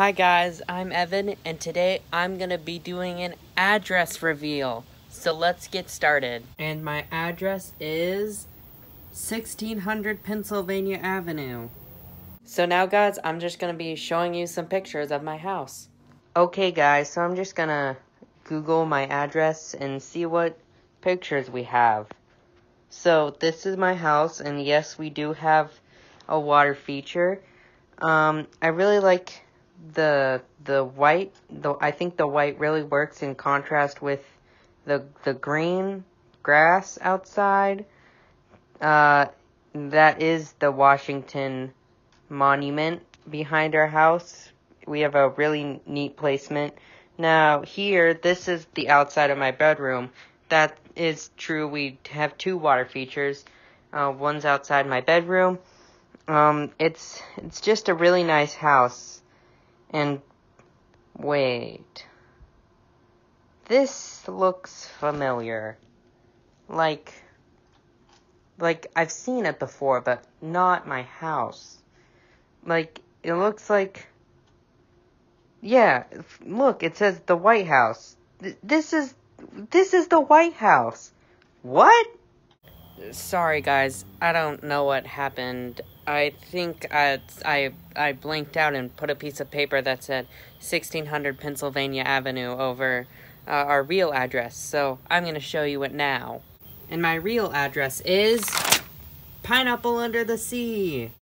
Hi guys, I'm Evan, and today I'm gonna be doing an address reveal. So let's get started. And my address is 1600 Pennsylvania Avenue. So now guys, I'm just gonna be showing you some pictures of my house. Okay guys, so I'm just gonna Google my address and see what pictures we have. So this is my house, and yes, we do have a water feature. Um, I really like the the white. The I think the white really works in contrast with the the green grass outside. Uh, that is the Washington Monument behind our house. We have a really neat placement. Now here, this is the outside of my bedroom. That is true. We have two water features. Uh, one's outside my bedroom. Um, it's it's just a really nice house. And wait. This looks familiar. Like like I've seen it before, but not my house. Like it looks like yeah, look, it says the White House. Th- this is this is the White House. What? Sorry guys, I don't know what happened. I think I, I, I blinked out and put a piece of paper that said 1600 Pennsylvania Avenue over uh, our real address, so I'm going to show you it now. And my real address is Pineapple Under the Sea.